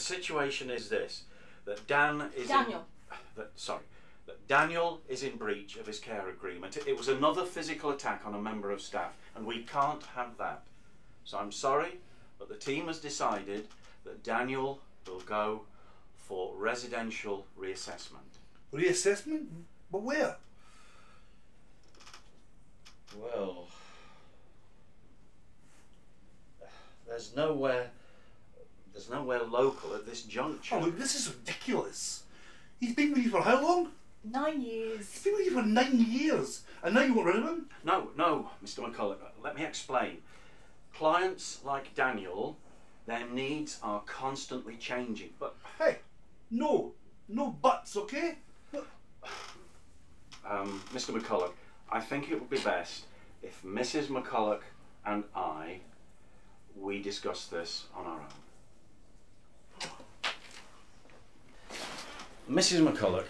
situation is this: that Dan is Daniel. In, that sorry, that Daniel is in breach of his care agreement. It was another physical attack on a member of staff, and we can't have that. So I'm sorry, but the team has decided that Daniel will go for residential reassessment. Reassessment? But where? Well, there's nowhere. There's nowhere local at this juncture. Oh, look, this is ridiculous. He's been with you for how long? Nine years. He's been with you for nine years, and now you want rid of him? No, no, Mr. McCulloch. Let me explain. Clients like Daniel, their needs are constantly changing. But Hey, no, no buts, okay? um, Mr. McCulloch, I think it would be best if Mrs. McCulloch and I we discuss this on our own. Mrs. McCulloch,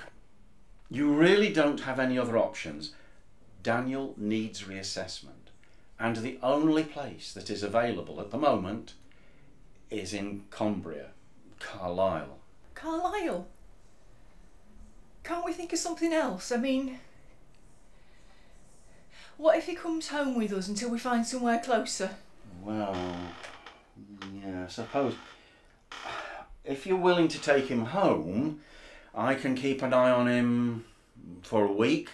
you really don't have any other options. Daniel needs reassessment, and the only place that is available at the moment is in Cumbria, Carlisle. Carlisle. Can't we think of something else? I mean, what if he comes home with us until we find somewhere closer? Well, yeah, I suppose. If you're willing to take him home, I can keep an eye on him for a week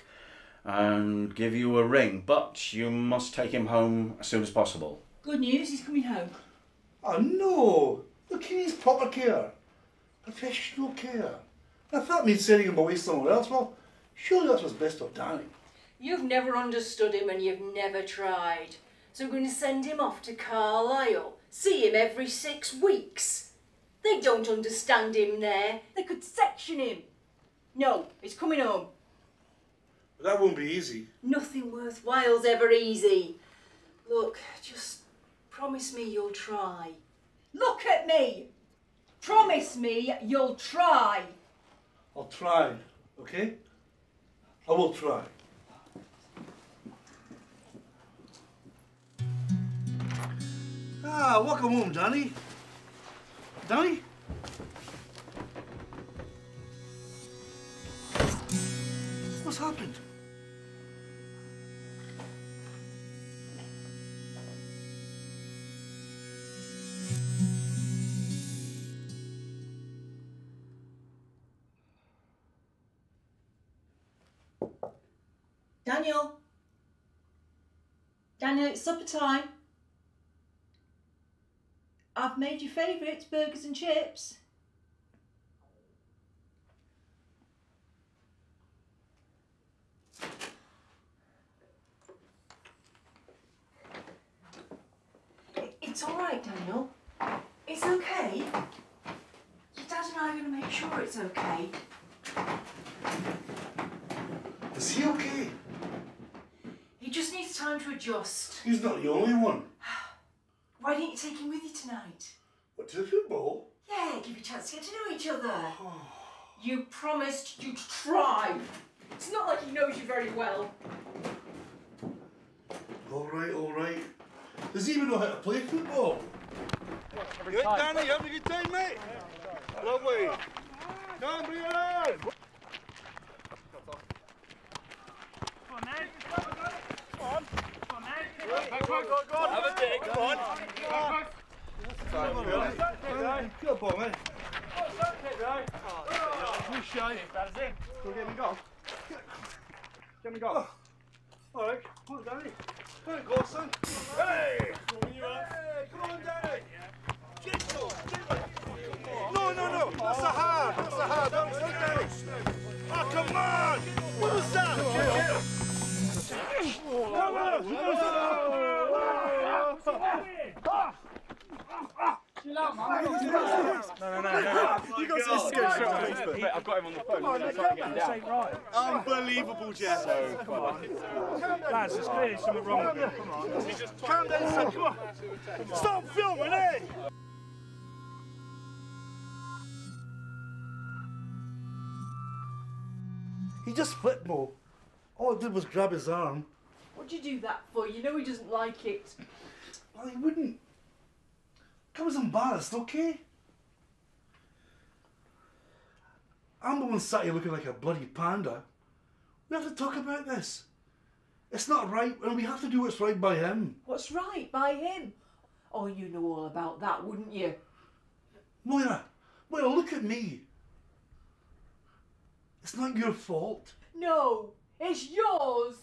and give you a ring, but you must take him home as soon as possible. Good news, he's coming home. Oh, no. Look, he needs proper care. Professional care. And if that means sending him away somewhere else, well, surely that's what's best for Danny. You've never understood him and you've never tried. So I'm going to send him off to Carlisle. See him every six weeks. They don't understand him there. They could section him. No, he's coming home. But that won't be easy. Nothing worthwhile's ever easy. Look, just promise me you'll try. Look at me! Promise me you'll try. I'll try, okay? I will try. Ah, welcome home, Danny. Danny? What's happened? Daniel. Daniel, it's supper time. I've made your favourites, burgers and chips. It's all right, Daniel. It's okay. Your dad and I are going to make sure it's okay. Is he okay? He just needs time to adjust. He's not the only one. Why didn't you take him with you tonight? What, to the football? Yeah, give you a chance to get to know each other. You promised you'd try. It's not like he knows you very well. All right, all right. Does he even know how to play football? Good, Danny, you having a good time, mate? Lovely. Come on, bring it on. Have a dig, come on. Good ball, mate. You shy. Go get me go. Get me go. All right, come on, Danny. There go, son. Hey! Hey, come on, Danny. Gentle, gentle. No, no, no. That's a hard. That's a hard. Don't slow down. Oh, come on. What was that? No, no, no. No, no, no, no. You got to skip straight on Facebook. I've got him on the phone. I'm trying to get him down. Unbelievable, Jeff. Lads, there's clearly something wrong with him. Come on. Calm down, son. Come on. Stop filming, eh? He just flipped Mo. All I did was grab his arm. What'd you do that for? You know he doesn't like it. Well, he wouldn't. I was embarrassed, okay? I'm the one sat here looking like a bloody panda. We have to talk about this. It's not right, and we have to do what's right by him. What's right by him? Oh, you know all about that, wouldn't you? Moira, Moira, look at me. It's not your fault. No, it's yours.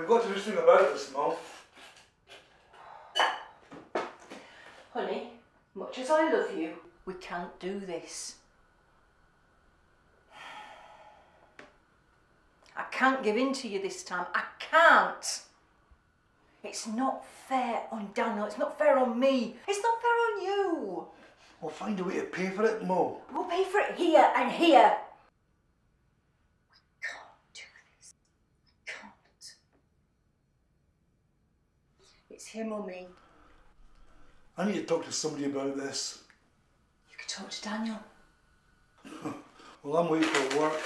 We've got to do something about this, Mo. Honey, much as I love you, we can't do this. I can't give in to you this time. I can't. It's not fair on Daniel. It's not fair on me. It's not fair on you. We'll find a way to pay for it, Mo. We'll pay for it here and here. We can't do this. We can't. It's him or me. I need to talk to somebody about this. You could talk to Daniel. Well, I'm waiting for work.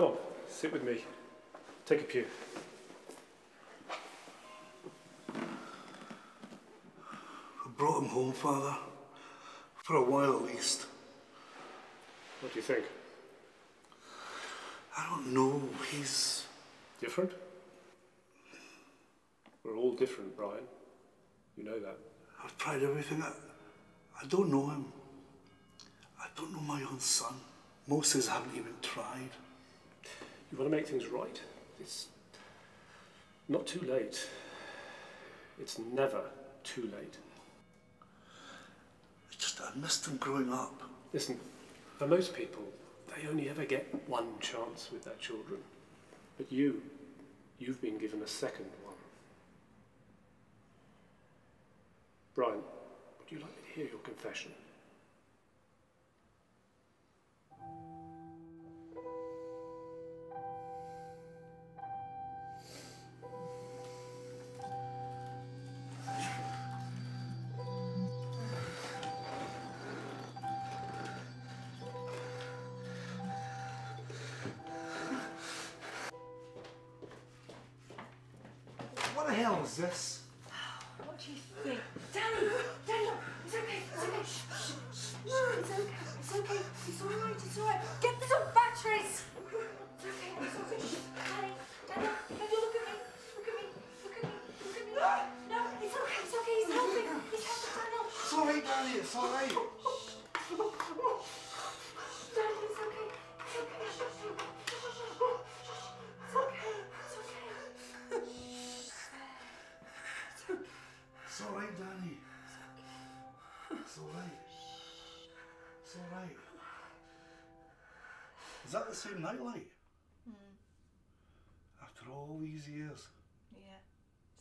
Come on, sit with me. Take a pew. We brought him home, Father. For a while at least. What do you think? I don't know. He's. Different? We're all different, Brian. You know that. I've tried everything. I, I don't know him. I don't know my own son. Mo says I haven't even tried. You want to make things right? It's not too late. It's never too late. It's just I missed him growing up. Listen, for most people, they only ever get one chance with their children. But you, you've been given a second one. Brian, would you like me to hear your confession? Hell this? Oh, what do you think? Danny! Daniel! It's okay. It's okay. Shh, shh, shh. It's okay. It's okay. It's all right. It's all It's all right. It's all right. Is that the same nightlight? Hmm. After all these years. Yeah,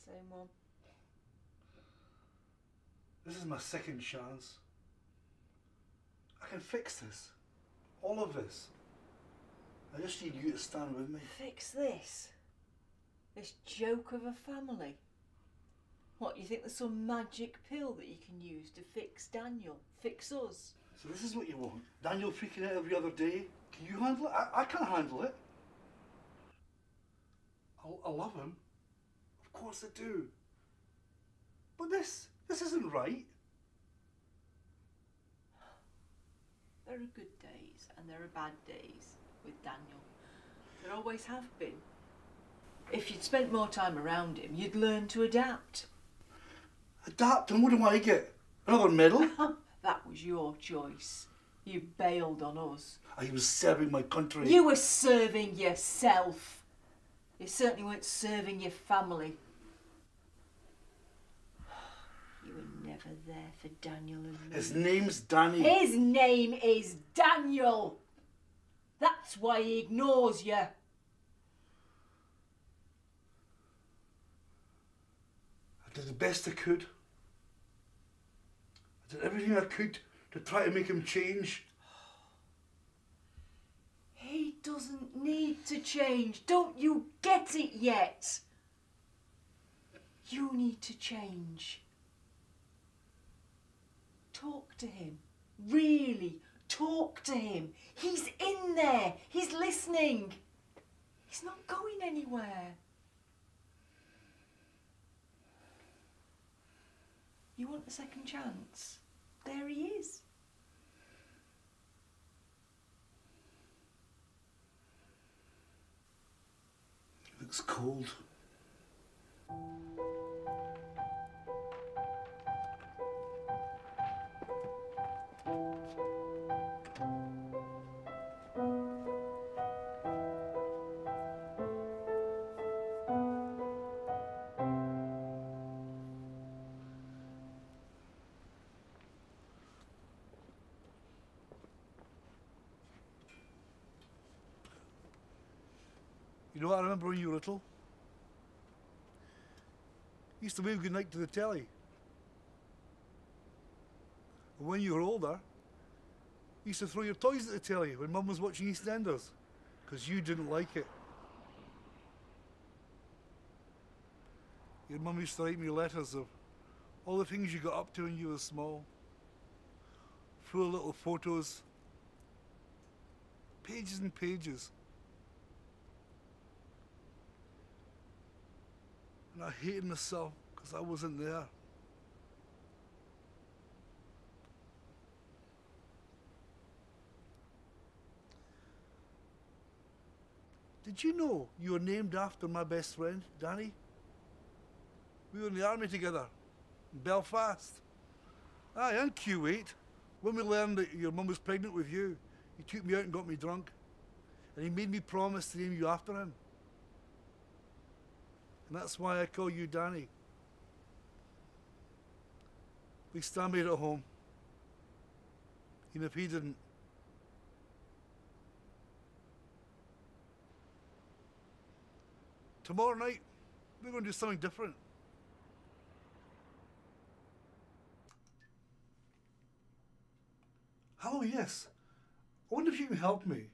Same one. This is my second chance. I can fix this. All of this. I just need you to stand with me. Fix this. This joke of a family. What, you think there's some magic pill that you can use to fix Daniel? Fix us? So this is what you want. Daniel freaking out every other day. Can you handle it? I, I can't handle it. I, I love him. Of course I do. But this, this isn't right. There are good days and there are bad days with Daniel. There always have been. If you'd spent more time around him, you'd learn to adapt. Adapt, and what do I get? Another medal? That was your choice. You bailed on us. I was serving my country. You were serving yourself. You certainly weren't serving your family. You were never there for Daniel and me. His name's Danny. His name is Daniel. That's why he ignores you. I did the best I could. Did everything I could to try to make him change. He doesn't need to change. Don't you get it yet? You need to change. Talk to him. Really, talk to him. He's in there. He's listening. He's not going anywhere. Want a second chance? There he is. Looks cold. You know I remember when you were little? You used to wave goodnight to the telly. And when you were older, you used to throw your toys at the telly when Mum was watching EastEnders, because you didn't like it. Your mum used to write me letters of all the things you got up to when you were small. Full of little photos. Pages and pages. And I hated myself because I wasn't there. Did you know you were named after my best friend, Danny? We were in the army together in Belfast. Aye, and Kuwait. When we learned that your mum was pregnant with you, he took me out and got me drunk. And he made me promise to name you after him. And that's why I call you Danny. We Stan made it home. Even if he didn't. Tomorrow night, we're going to do something different. Oh, yes. I wonder if you can help me.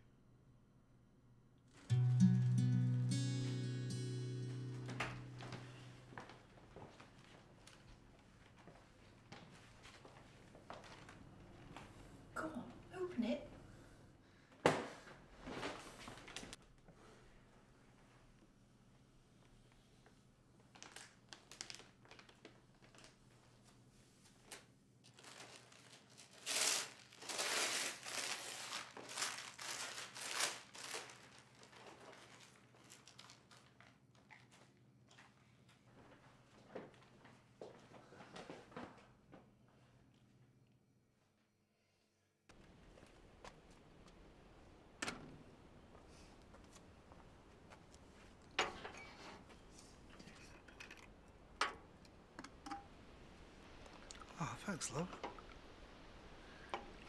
Thanks, love.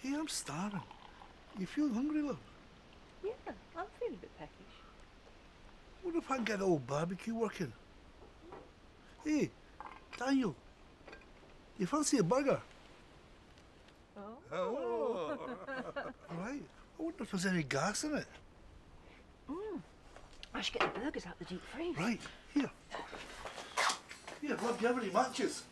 Hey, I'm starving. You feel hungry, love? Yeah, I'm feeling a bit peckish. What if I can get the old barbecue working? Hey, Daniel, you fancy a burger? Oh. oh. All right. I wonder if there's any gas in it. Mm. I should get the burgers out the deep freeze. Right, here. Here, love, do you have any matches?